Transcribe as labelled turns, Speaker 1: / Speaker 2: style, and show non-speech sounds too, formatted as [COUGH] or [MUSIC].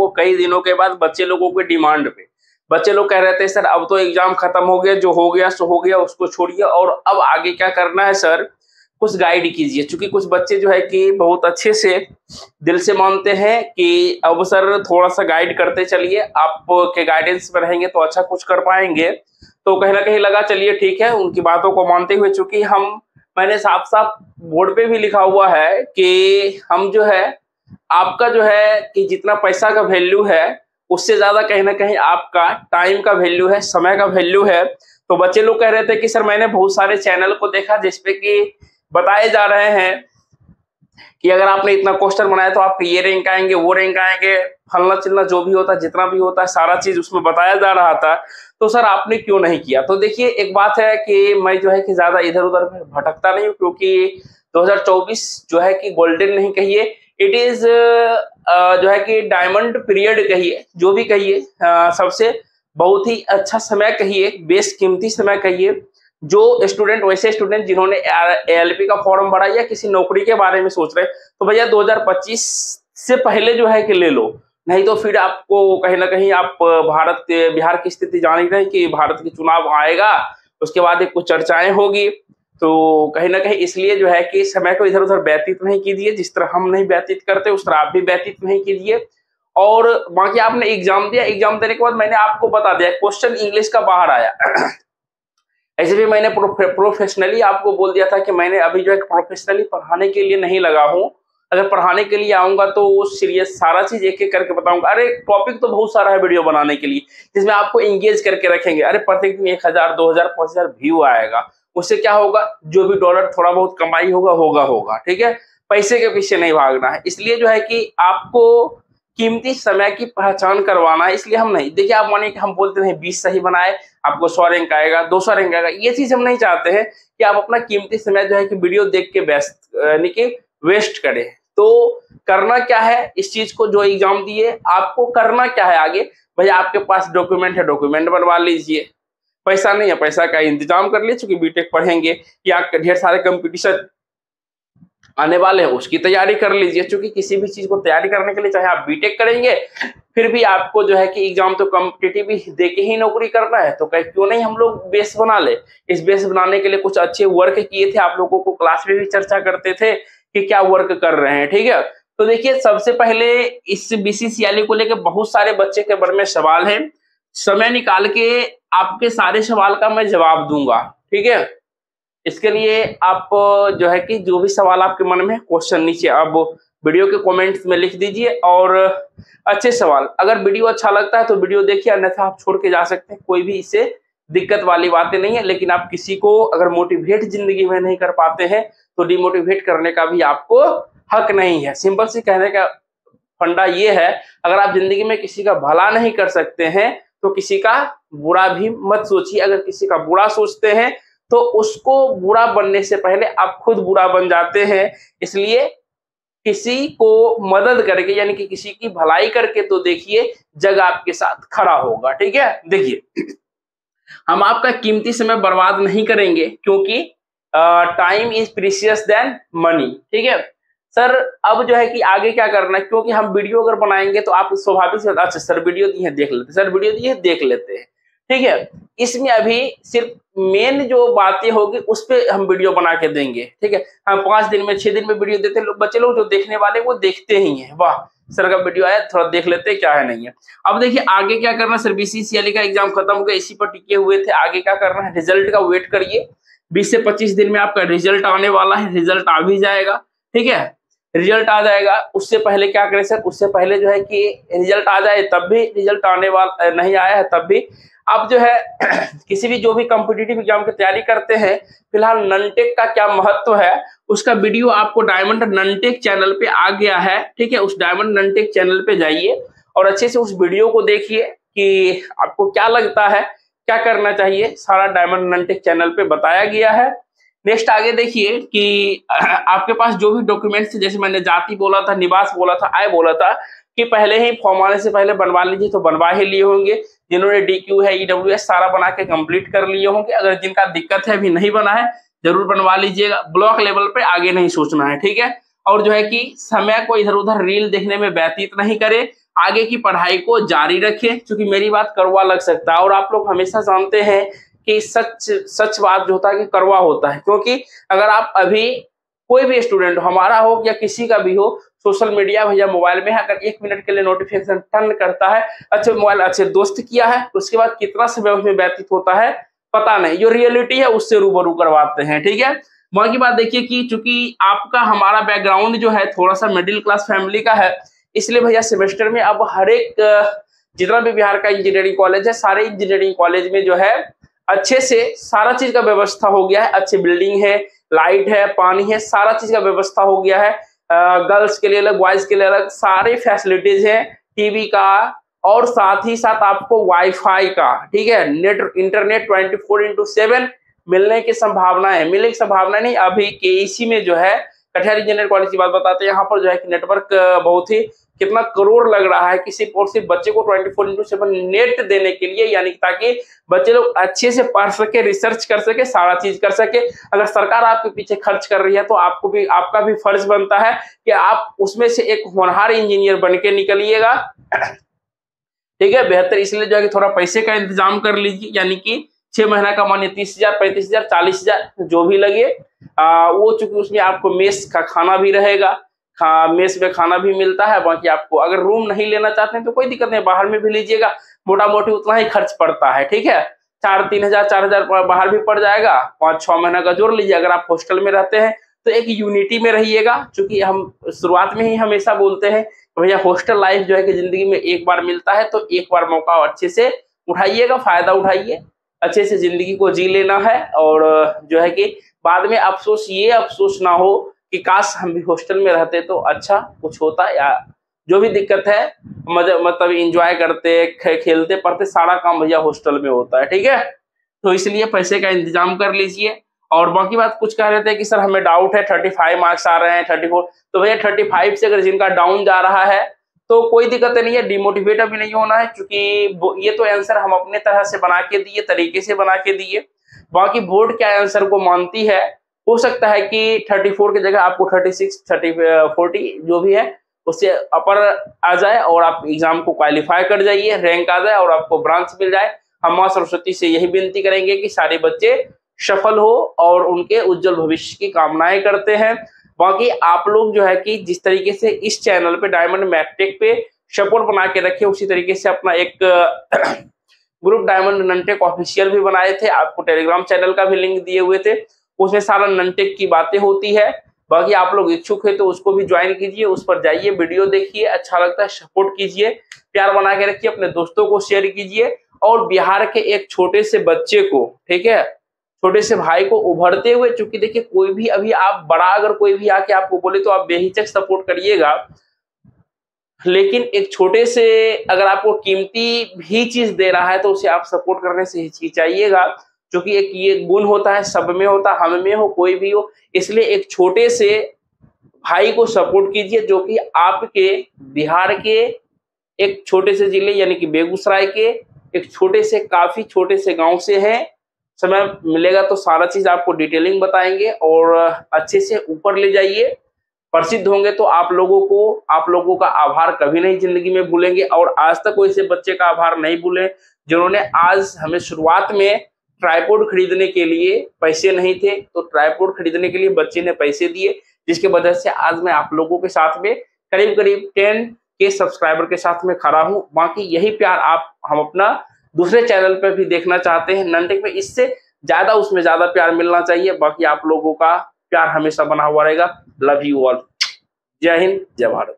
Speaker 1: को कई दिनों के बाद बच्चे लोगों के डिमांड पे। बच्चे लोग कह रहे थे, सर, अब तो एग्ज़ाम खत्म हो गया, जो हो गया, सो हो गया, उसको छोड़िए, और अब आगे क्या करना है, सर? कुछ गाइड कीजिए। क्योंकि कुछ बच्चे जो है कि बहुत अच्छे से दिल से मानते हैं कि अब सर थोड़ा सा गाइड करते चलिए आप के गाइडेंस में रहेंगे तो अच्छा कुछ कर पाएँगे। तो कहीं ना कहीं लगा, चलिए, ठीक है। उनकी बातों को मानते हुए, चूँकि हम, मैंने साफ़ साफ़ बोर्ड पे भी लिखा हुआ है कि हम जो है आपका जो है कि जितना पैसा का वैल्यू है, उससे ज़्यादा कहीं ना कहीं आपका टाइम का वैल्यू है, समय का वैल्यू है। तो बच्चे लोग कह रहे थे कि, सर, मैंने बहुत सारे चैनल को देखा जिसपे कि बताए जा रहे हैं कि अगर आपने इतना क्वेश्चन बनाया तो आप ये रैंक आएँगे, वो रैंक आएँगे फलना चिलना जो भी होता है जितना भी होता है सारा चीज़ उसमें बताया जा रहा था। तो सर, आपने क्यों नहीं किया? तो देखिए, एक बात है कि मैं जो है कि ज़्यादा इधर उधर भटकता नहीं हूँ, क्योंकि 2024 जो है कि गोल्डन नहीं कहिए। इट इज़ जो है कि डायमंड पीरियड कहिए, जो भी कहिए सबसे बहुत ही अच्छा समय कहिए बेस कीमती समय कहिए, जो स्टूडेंट वैसे स्टूडेंट जिन्होंने एएलपी का फॉर्म भरा या किसी नौकरी के बारे में सोच रहे तो भैया 2025 से पहले जो है कि ले लो। नहीं तो फिर आपको कहीं ना कहीं आप भारत, बिहार की स्थिति जान ही रहे कि भारत के चुनाव आएगा, उसके बाद एक कुछ चर्चाएँ होगी। तो कहीं ना कहीं इसलिए जो है कि समय को इधर उधर व्यतीत नहीं कीजिए। जिस तरह हम नहीं व्यतीत करते, उस तरह आप भी व्यतीत नहीं कीजिए। और बाकी आपने एग्ज़ाम दिया। एग्ज़ाम देने के बाद मैंने आपको बता दिया, क्वेश्चन इंग्लिश का बाहर आया। ऐसे भी मैंने प्रोफेशनली आपको बोल दिया था कि मैंने अभी जो है प्रोफेशनली पढ़ाने के लिए नहीं लगा हूँ। अगर पढ़ाने के लिए आऊँगा तो वो सीरियस सारा चीज़ एक एक करके बताऊँगा। अरे, टॉपिक तो बहुत सारा है वीडियो बनाने के लिए, जिसमें आपको एंगेज करके रखेंगे। अरे, प्रत्येक दिन एक हज़ार, दो हज़ार, पाँच हज़ार व्यू आएगा। उससे क्या होगा? जो भी डॉलर थोड़ा बहुत कमाई होगा होगा होगा, ठीक है? पैसे के पीछे नहीं भागना है। इसलिए जो है कि आपको कीमती समय की पहचान करवाना है, इसलिए हम नहीं। देखिए, आप मानिए कि हम बोलते हैं बीस सही बनाए, आपको सौ रैंक आएगा, दो सौ रैंक आएगा, ये चीज़ हम नहीं चाहते हैं कि आप अपना कीमती समय जो है कि वीडियो देख के बेस्ट यानी कि वेस्ट करें। तो करना क्या है? इस चीज़ को जो एग्ज़ाम दिए, आपको करना क्या है आगे? भैया, आपके पास डॉक्यूमेंट है, डॉक्यूमेंट बनवा लीजिए। पैसा नहीं है, पैसा का इंतज़ाम कर लिए, चूँकि बीटेक पढ़ेंगे, या ढेर सारे कंपटीशन आने वाले हैं, उसकी तैयारी कर लीजिए क्योंकि किसी भी चीज़ को तैयारी करने के लिए चाहे आप बीटेक करेंगे, फिर भी आपको जो है कि एग्ज़ाम तो कम्पिटेटिव ही दे के ही नौकरी करना है तो कहीं क्यों नहीं हम लोग बेस बना ले? इस बेस बनाने के लिए कुछ अच्छे वर्क किए थे, आप लोगों को क्लास में भी चर्चा करते थे कि क्या वर्क कर रहे हैं, ठीक है? तो देखिए, सबसे पहले इस बीसीसीएल को लेकर बहुत सारे बच्चे के बारे में सवाल है समय निकाल के आपके सारे सवाल का मैं जवाब दूँगा, ठीक है? इसके लिए आप, जो है कि जो भी सवाल आपके मन में क्वेश्चन नीचे अब वीडियो के कमेंट्स में लिख दीजिए और अच्छे सवाल। अगर वीडियो अच्छा लगता है तो वीडियो देखिए, अन्यथा आप छोड़ के जा सकते हैं। कोई भी इससे दिक्कत वाली बातें नहीं है, लेकिन आप किसी को अगर मोटिवेट ज़िंदगी में नहीं कर पाते हैं तो डिमोटिवेट करने का भी आपको हक नहीं है। सिंपल सी कहने का फंडा ये है, अगर आप ज़िंदगी में किसी का भला नहीं कर सकते हैं तो किसी का बुरा भी मत सोचिए। अगर किसी का बुरा सोचते हैं तो उसको बुरा बनने से पहले आप खुद बुरा बन जाते हैं। इसलिए किसी को मदद करके, यानी कि किसी की भलाई करके तो देखिए, जग आपके साथ खड़ा होगा, ठीक है? देखिए, हम आपका कीमती समय बर्बाद नहीं करेंगे, क्योंकि time is precious than money ठीक है? सर, अब जो है कि आगे क्या करना है? क्योंकि हम वीडियो अगर बनाएँगे तो आप स्वाभाविक से अच्छा सर, वीडियो दी है, देख लेते सर, वीडियो दी है, देख लेते हैं। ठीक है? इसमें अभी सिर्फ़ मेन जो बातें होगी, उस पर हम वीडियो बना के देंगे। ठीक है? हम पाँच दिन में, छह दिन में वीडियो देते लोग बच्चे लोग जो देखने वाले वो देखते ही हैं। वाह, सर का वीडियो आया, थोड़ा देख लेते हैं, क्या है, नहीं है। अब देखिए, आगे क्या करना सर बीसीसीएल का एग्ज़ाम खत्म हो गया, इसी पर टिके हुए थे। आगे क्या करना है? रिज़ल्ट का वेट करिए। बीस से पच्चीस दिन में आपका रिज़ल्ट आने वाला है। रिज़ल्ट आ भी जाएगा। ठीक है? रिज़ल्ट आ जाएगा, उससे पहले क्या करें सर? उससे पहले जो है कि रिज़ल्ट आ जाए, तब भी रिज़ल्ट आने वाला नहीं आया है, तब भी। आप जो है, [CLEARS THROAT] किसी भी जो भी कॉम्पिटेटिव एग्ज़ाम की तैयारी करते हैं, फ़िलहाल ननटेक का क्या महत्व है, उसका वीडियो आपको डायमंड ननटेक चैनल पे आ गया है, ठीक है? उस डायमंड ननटेक चैनल पे जाइए और अच्छे से उस वीडियो को देखिए कि आपको क्या लगता है, क्या करना चाहिए? सारा डायमंड ननटेक चैनल पे बताया गया है। नेक्स्ट आगे देखिए कि, [LAUGHS] आपके पास जो भी डॉक्यूमेंट्स जैसे मैंने जाति बोला था, निवास बोला था, आय बोला था, कि पहले ही फॉर्म आने से पहले बनवा लीजिए तो बनवा ही लिए होंगे। जिन्होंने डी क्यू है ईडब्ल्यू एस सारा बना के कंप्लीट कर लिए होंगे। अगर जिनका दिक्कत है, अभी नहीं बना है, ज़रूर बनवा लीजिएगा। ब्लॉक लेवल पे आगे नहीं सोचना है, ठीक है? और जो है कि समय को इधर उधर रील देखने में व्यतीत नहीं करे। आगे की पढ़ाई को जारी रखें, क्योंकि मेरी बात करवा लग सकता है। और आप लोग हमेशा जानते हैं कि सच सच बात जो होता है कि करवा होता है। क्योंकि अगर आप अभी कोई भी स्टूडेंट हमारा हो या किसी का भी हो, सोशल मीडिया भैया मोबाइल में अगर एक मिनट के लिए नोटिफिकेशन टर्न करता है, अच्छे मोबाइल, अच्छे दोस्त किया है उसके बाद कितना समय उसमें व्यतीत होता है, पता नहीं। जो रियलिटी है, उससे रूबरू करवाते हैं, ठीक है? वहाँ की बात देखिए कि चूँकि आपका, हमारा बैकग्राउंड जो है थोड़ा सा मिडिल क्लास फैमिली का है, इसलिए भैया सेमेस्टर में अब हर एक, जितना भी बिहार का इंजीनियरिंग कॉलेज है, सारे इंजीनियरिंग कॉलेज में जो है अच्छे से सारा चीज़ का व्यवस्था हो गया है। अच्छी बिल्डिंग है, लाइट है, पानी है, सारा चीज़ का व्यवस्था हो गया है। गर्ल्स के लिए अलग, बॉयज़ के लिए अलग, सारे फैसिलिटीज़ है टीवी का और साथ ही साथ आपको वाईफाई का, ठीक है? Net, internet twenty four into seven मिलने की संभावना है। मिलने की संभावना नहीं, अभी के में जो है कटिहार इंजीनियर कॉलेज की बात बताते हैं। यहाँ पर जो है कि नेटवर्क बहुत ही कितना करोड़ लग रहा है कि सिर्फ़ और सिर्फ़ बच्चे को twenty four into seven net देने के लिए यानी ताकि बच्चे लोग अच्छे से पढ़ सके रिसर्च कर सके सारा चीज़ कर सके। अगर सरकार आपके पीछे खर्च कर रही है तो आपको भी आपका भी फ़र्ज़ बनता है कि आप उसमें से एक होनहार इंजीनियर बन के निकलिएगा। ठीक है बेहतर इसलिए जो है कि थोड़ा पैसे का इंतज़ाम कर लीजिए यानी कि छह महीना का मानिए तीस हज़ार पैंतीस हज़ार चालीस हज़ार जो भी लगे। आ, वो चूँकि उसमें आपको मेस का खाना भी रहेगा। खा, मेस में खाना भी मिलता है, बाकी आपको अगर रूम नहीं लेना चाहते हैं तो कोई दिक्कत नहीं, बाहर में भी लीजिएगा मोटा मोटी उतना ही खर्च पड़ता है, ठीक है? चार, तीन हज़ार, चार हज़ार बाहर भी पड़ जाएगा, पाँच, छह महीना का जोड़ लीजिए, अगर आप हॉस्टल में रहते हैं तो एक यूनिटी में रहिएगा क्योंकि हम शुरुआत में ही हमेशा बोलते हैं, भैया हॉस्टल लाइफ जो है कि ज़िंदगी में एक बार मिलता है तो एक बार मौका अच्छे से उठाइएगा, फ़ायदा उठाइए, अच्छे से ज़िंदगी को जी लेना है, और जो है कि बाद में अफसोस ये, अफसोस ना हो कि काश हम भी हॉस्टल में रहते तो अच्छा कुछ होता या जो भी दिक्कत है मतलब इंजॉय करते खेलते, पढ़ते, सारा काम भैया हॉस्टल में होता है, ठीक है? तो इसलिए पैसे का इंतज़ाम कर लीजिए। और बाकी बात कुछ कह रहे थे कि सर हमें डाउट है थर्टी फाइव मार्क्स आ रहे हैं थर्टी फोर तो भैया थर्टी फाइव से अगर जिनका डाउन जा रहा है तो कोई दिक्कत नहीं है डिमोटिवेट अभी नहीं होना है, क्योंकि ये तो आंसर हम अपने तरह से बना के दिए, तरीके से बना के दिए। बाकी बोर्ड क्या आंसर को मानती है हो सकता है कि 34 की जगह आपको 36, 30, 40 जो भी है उससे अपर आ जाए और आप एग्ज़ाम को क्वालिफाई कर जाइए रैंक आ जाए और आपको ब्रांच मिल जाए। हम माँ सरस्वती से यही विनती करेंगे कि सारे बच्चे सफल हो और उनके उज्जवल भविष्य की कामनाएँ करते हैं। बाकी आप लोग जो है कि जिस तरीके से इस चैनल पे डायमंड मैट्रिक पे सपोर्ट बना के रखे उसी तरीके से अपना एक ग्रुप डायमंड ऑफिशियल भी बनाए थे। आपको टेलीग्राम चैनल का भी लिंक दिए हुए थे। उसमें सारा ननटेक की बातें होती है। बाकी आप लोग इच्छुक है तो उसको भी ज्वाइन कीजिए, उस पर जाइए वीडियो देखिए अच्छा लगता है सपोर्ट कीजिए, प्यार बना के रखिए, अपने दोस्तों को शेयर कीजिए और बिहार के एक छोटे से बच्चे को, ठीक है? छोटे से भाई को उभरते हुए, चूँकि देखिए कोई भी अभी आप बड़ा, अगर कोई भी आके आपको बोले तो आप बेहिचक सपोर्ट करिएगा। लेकिन एक छोटे से अगर आपको कीमती भी चीज़ दे रहा है तो उसे आप सपोर्ट करने से हिचकिचाइएगा क्योंकि एक ये गुण होता है, सब में होता, हम में हो, कोई भी हो। इसलिए एक छोटे से भाई को सपोर्ट कीजिए, जो कि आपके बिहार के एक छोटे से ज़िले, यानी कि बेगूसराय के एक छोटे से, काफ़ी छोटे से गाँव से हैं। समय मिलेगा तो सारा चीज़ आपको डिटेलिंग बताएँगे और अच्छे से ऊपर ले जाइए। प्रसिद्ध होंगे तो आप लोगों को, आप लोगों का आभार कभी नहीं ज़िंदगी में भूलेंगे। और आज तक कोई से बच्चे का आभार नहीं भूले, जिन्होंने आज हमें शुरुआत में ट्राईपोर्ड खरीदने के लिए पैसे नहीं थे तो ट्राईपोर्ड खरीदने के लिए बच्चे ने पैसे दिए, जिसके वजह से आज मैं आप लोगों के साथ में करीब करीब टेन के सब्सक्राइबर के साथ में खड़ा हूँ। बाकी यही प्यार आप, हम अपना दूसरे चैनल पर भी देखना चाहते हैं। ननटेक में इससे ज़्यादा उसमें ज़्यादा प्यार मिलना चाहिए। बाकी आप लोगों का प्यार हमेशा बना हुआ रहेगा। लव यू ऑल जय हिंद, जय भारत।